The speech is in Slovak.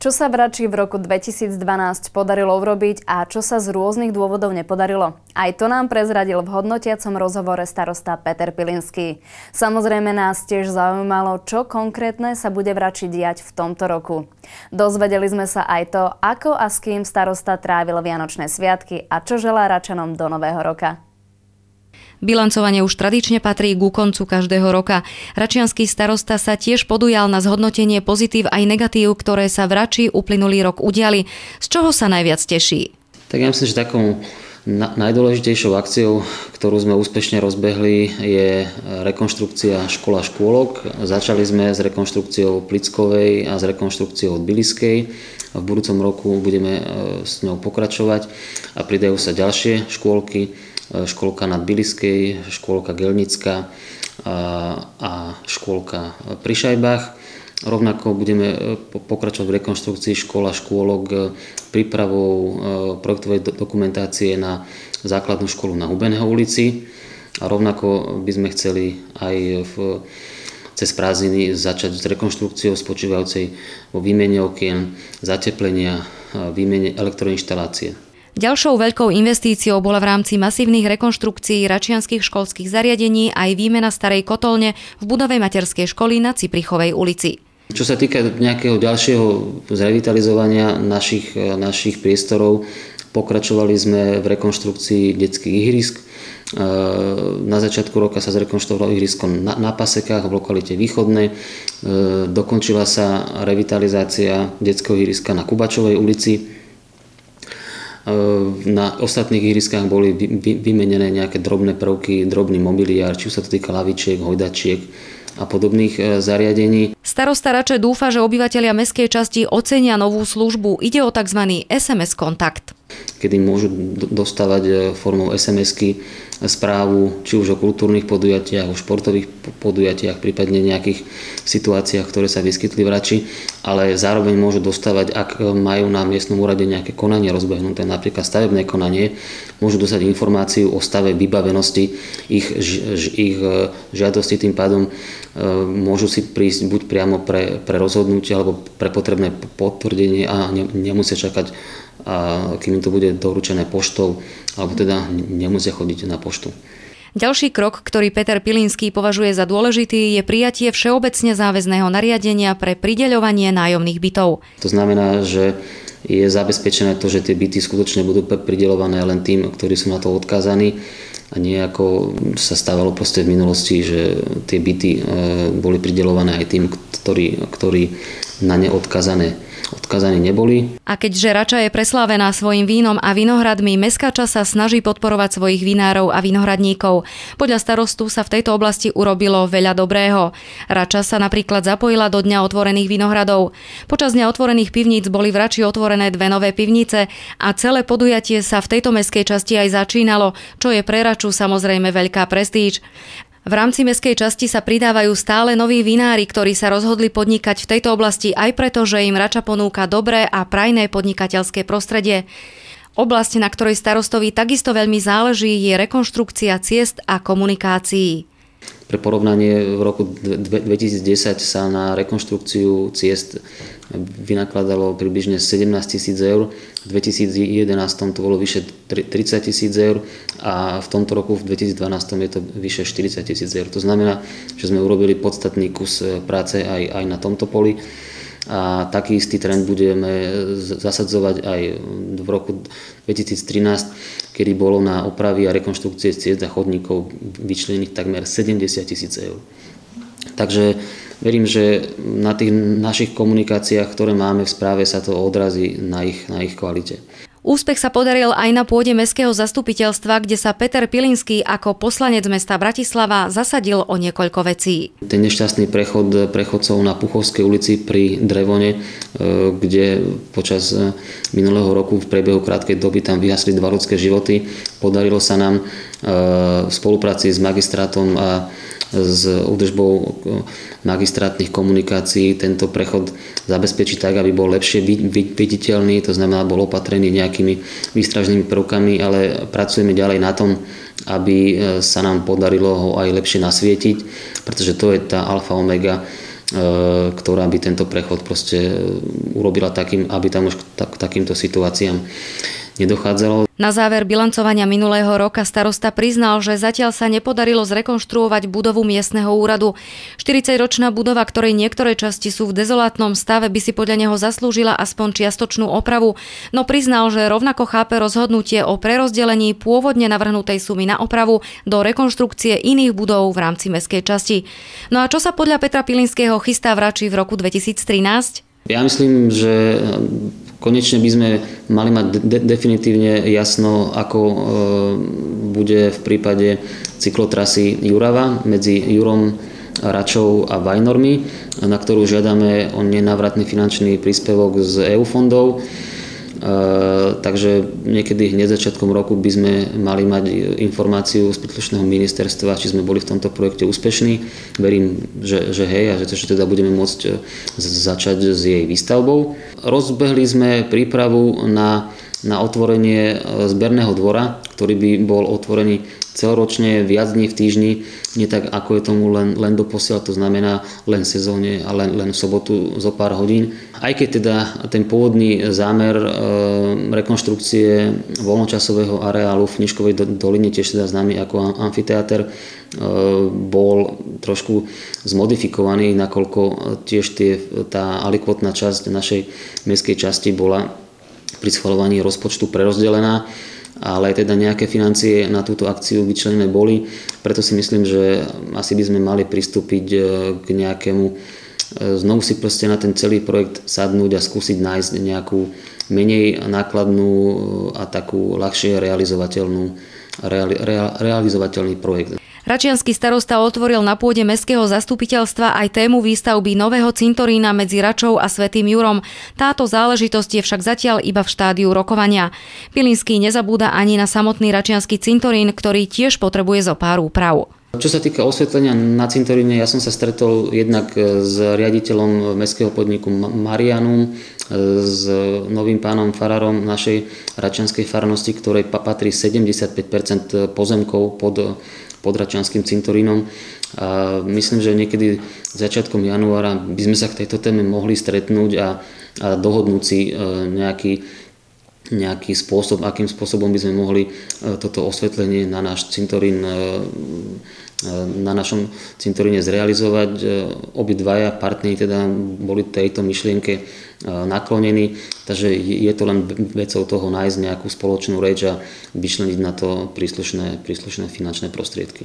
Čo sa v Rači v roku 2012 podarilo urobiť a čo sa z rôznych dôvodov nepodarilo? Aj to nám prezradil v hodnotiacom rozhovore starosta Peter Pilinský. Samozrejme nás tiež zaujímalo, čo konkrétne sa bude v Rači diať v tomto roku. Dozvedeli sme sa aj to, ako a s kým starosta trávil Vianočné sviatky a čo želá Račanom do nového roka. Bilancovanie už tradične patrí ku koncu každého roka. Račianský starosta sa tiež podujal na zhodnotenie pozitív aj negatív, ktoré sa v Rači uplynulý rok udiali. Z čoho sa najviac teší? Tak ja myslím, že takou na, najdôležitejšou akciou, ktorú sme úspešne rozbehli, je rekonštrukcia škola škôlok. Začali sme s rekonštrukciou Plickovej a s rekonštrukciou Biliskej. V budúcom roku budeme e, s ňou pokračovať a pridajú sa ďalšie škôlky školka na Biliskej, školka Gelnická a školka pri Šajbách. Rovnako budeme e, pokračovať v rekonštrukcii škola škôlok e, prípravou e, projektovej dokumentácie na základnú školu na Hubeného ulici. A rovnako by sme chceli aj v, cez prázdniny začať s rekonštrukciou spočívajúcej vo výmene okien, zateplenia, výmene elektroinštalácie. Ďalšou veľkou investíciou bola v rámci masívnych rekonštrukcií račianských školských zariadení aj výmena starej kotolne v budove materskej školy na Ciprichovej ulici. Čo sa týka nejakého ďalšieho zrevitalizovania našich, našich priestorov, pokračovali sme v rekonštrukcii detských ihrisk. Na začiatku roka sa zrekonštruovalo ihrisko na, na Pasekách v lokalite Východnej. Dokončila sa revitalizácia detského ihriska na Kubačovej ulici na ostatných ihriskách boli vymenené nejaké drobné prvky, drobný mobiliár, či už sa to týka lavičiek, hojdačiek a podobných e, zariadení. Starosta Rače dúfa, že obyvateľia mestskej časti ocenia novú službu. Ide o tzv. SMS kontakt. Kedy môžu dostávať e, formou SMS-ky správu, či už o kultúrnych podujatiach, o športových podujatiach, prípadne nejakých situáciách, ktoré sa vyskytli v Rači, ale zároveň môžu dostávať, ak majú na miestnom úrade nejaké konanie rozbehnuté, napríklad stavebné konanie, môžu dostať informáciu o stave vybavenosti ich, ich e, žiadosti, tým pádom e, môžu si prísť buď priamo pre, pre rozhodnutie alebo pre potrebné potvrdenie a nemusia čakať a kým im to bude doručené poštou, alebo teda nemusia chodiť na poštu. Ďalší krok, ktorý Peter Pilinský považuje za dôležitý, je prijatie všeobecne záväzného nariadenia pre prideľovanie nájomných bytov. To znamená, že je zabezpečené to, že tie byty skutočne budú prideľované len tým, ktorí sú na to odkázaní a nie ako sa stávalo proste v minulosti, že tie byty e, boli prideľované aj tým, ktorí, ktorí na ne odkazané odkazaní neboli. A keďže Rača je preslávená svojim vínom a vinohradmi, Mestská časť sa snaží podporovať svojich vinárov a vinohradníkov. Podľa starostu sa v tejto oblasti urobilo veľa dobrého. Rača sa napríklad zapojila do Dňa otvorených vinohradov. Počas Dňa otvorených pivníc boli v Rači otvorené dve nové pivnice a celé podujatie sa v tejto meskej časti aj začínalo, čo je pre Raču samozrejme veľká prestíž. V rámci meskej časti sa pridávajú stále noví vinári, ktorí sa rozhodli podnikať v tejto oblasti aj preto, že im Rača ponúka dobré a prajné podnikateľské prostredie. Oblasť, na ktorej starostovi takisto veľmi záleží, je rekonštrukcia ciest a komunikácií. Pre porovnanie v roku 2010 sa na rekonštrukciu ciest vynakladalo približne 17 tisíc eur, v 2011 to bolo vyše 30 tisíc eur a v tomto roku v 2012 je to vyše 40 tisíc eur. To znamená, že sme urobili podstatný kus e, práce aj, aj na tomto poli a taký istý trend budeme zasadzovať aj v roku 2013 kedy bolo na opravy a rekonštrukcie ciest a chodníkov vyčlenených takmer 70 tisíc eur. Takže verím, že na tých našich komunikáciách, ktoré máme v správe, sa to odrazí na ich, na ich kvalite. Úspech sa podaril aj na pôde Mestského zastupiteľstva, kde sa Peter Pilinský ako poslanec mesta Bratislava zasadil o niekoľko vecí. Ten nešťastný prechod prechodcov na Puchovskej ulici pri Drevone, e, kde počas e, minulého roku v priebehu krátkej doby tam vyhasli dva ľudské životy, podarilo sa nám e, v spolupráci s magistrátom a s údržbou magistrátnych komunikácií. Tento prechod zabezpečiť tak, aby bol lepšie viditeľný, to znamená, bol opatrený nejakými výstražnými prvkami, ale pracujeme ďalej na tom, aby e, sa nám podarilo ho aj lepšie nasvietiť, pretože to je tá alfa omega ktorá by tento prechod proste urobila takým, aby tam už k takýmto situáciám nedochádzalo. Na záver bilancovania minulého roka starosta priznal, že zatiaľ sa nepodarilo zrekonštruovať budovu miestneho úradu. 40-ročná budova, ktorej niektoré časti sú v dezolátnom stave, by si podľa neho zaslúžila aspoň čiastočnú opravu, no priznal, že rovnako chápe rozhodnutie o prerozdelení pôvodne navrhnutej sumy na opravu do rekonštrukcie iných budov v rámci mestskej časti. No a čo sa podľa Petra Pilinského chystá v Rači v roku 2013? Ja myslím, že Konečne by sme mali mať de- definitívne jasno, ako e, bude v prípade cyklotrasy Jurava medzi Jurom, Račou a Vajnormi, na ktorú žiadame o nenávratný finančný príspevok z EU fondov. Eh, takže niekedy hneď začiatkom roku by sme mali mať informáciu z príslušného ministerstva, či sme boli v tomto projekte úspešní. Verím, že, že hej a že, že teda budeme môcť eh, začať s jej výstavbou. Rozbehli sme prípravu na, na otvorenie eh, zberného dvora, ktorý by bol otvorený celoročne, viac dní v týždni, nie tak ako je tomu len, len doposiaľ, to znamená len sezóne a len, len v sobotu zo pár hodín. Aj keď teda ten pôvodný zámer e, rekonštrukcie voľnočasového areálu v Knižkovej doline, tiež teda známy ako amfiteáter, e, bol trošku zmodifikovaný, nakoľko tiež tie, tá alikvotná časť našej mestskej časti bola pri schvalovaní rozpočtu prerozdelená ale teda nejaké financie na túto akciu vyčlenené boli. Preto si myslím, že asi by sme mali pristúpiť e, k nejakému e, znovu si proste na ten celý projekt sadnúť a skúsiť nájsť nejakú menej nákladnú e, a takú ľahšie realizovateľnú, reali, realizovateľný projekt. Račianský starosta otvoril na pôde mestského zastupiteľstva aj tému výstavby nového cintorína medzi Račou a Svetým Jurom. Táto záležitosť je však zatiaľ iba v štádiu rokovania. Pilinský nezabúda ani na samotný Račianský cintorín, ktorý tiež potrebuje zo pár úprav. Čo sa týka osvetlenia na cintoríne, ja som sa stretol jednak s riaditeľom mestského podniku Marianum, s novým pánom farárom našej račianskej farnosti, ktorej patrí 75% pozemkov pod pod Račianským cintorínom. A myslím, že niekedy začiatkom januára by sme sa k tejto téme mohli stretnúť a, a dohodnúť si e, nejaký, nejaký spôsob, akým spôsobom by sme mohli e, toto osvetlenie na náš cintorín e, na našom cintoríne zrealizovať. Obidvaja partneri teda boli tejto myšlienke naklonení, takže je to len vecou toho nájsť nejakú spoločnú reč a vyčleniť na to príslušné, príslušné finančné prostriedky.